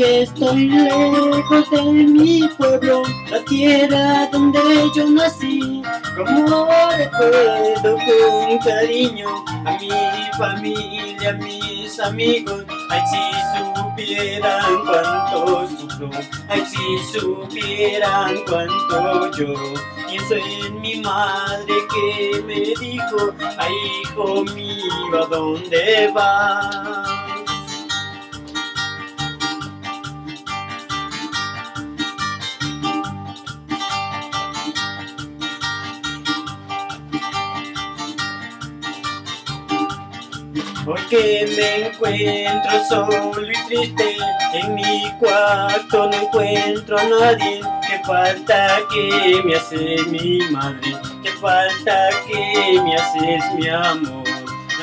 Porque estoy lejos de mi pueblo, la tierra donde yo nací. Como recuerdo con cariño a mi familia, a mis amigos. Ay, si supieran cuánto sufro, ay, si supieran cuánto lloro. Pienso en mi madre que me dijo, ay, hijo mío, ¿a dónde vas? Porque me encuentro solo y triste, en mi cuarto no encuentro a nadie. Que falta que me hace mi madre, que falta que me haces mi amor.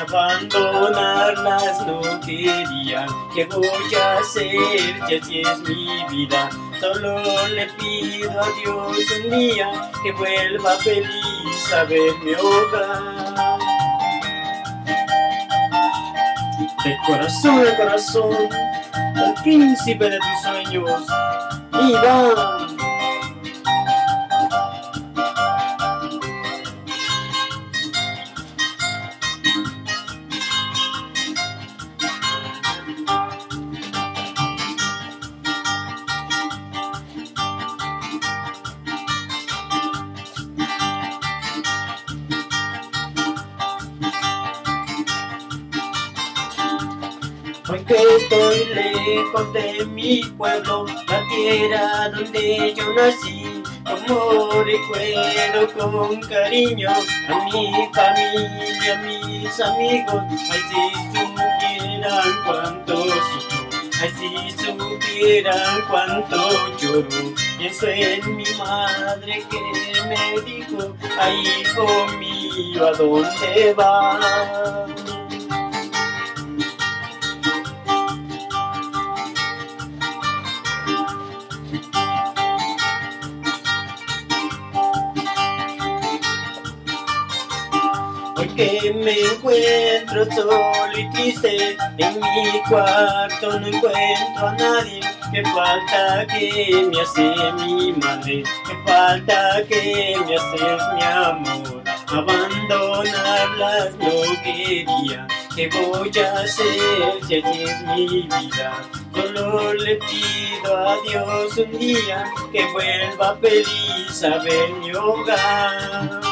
Abandonarlas no quería, ¿qué voy a hacer? Ya si es mi vida, solo le pido a Dios un día que vuelva feliz a ver mi hogar. Corazón a corazón, el príncipe de tus sueños, Iván. Porque estoy lejos de mi pueblo, la tierra donde yo nací. Como recuerdo con cariño a mi familia, a mis amigos. Ay, si supieran cuánto sufro, ay, si supieran cuánto lloro. Pienso en mi madre que me dijo, ay, hijo mío, ¿a dónde vas? Porque me encuentro solo y triste, en mi cuarto no encuentro a nadie. Que falta que me hace mi madre, que falta que me haces mi amor. Abandonarlas no quería, ¿qué voy a hacer si así es mi vida? Solo le pido a Dios un día que vuelva feliz a ver mi hogar.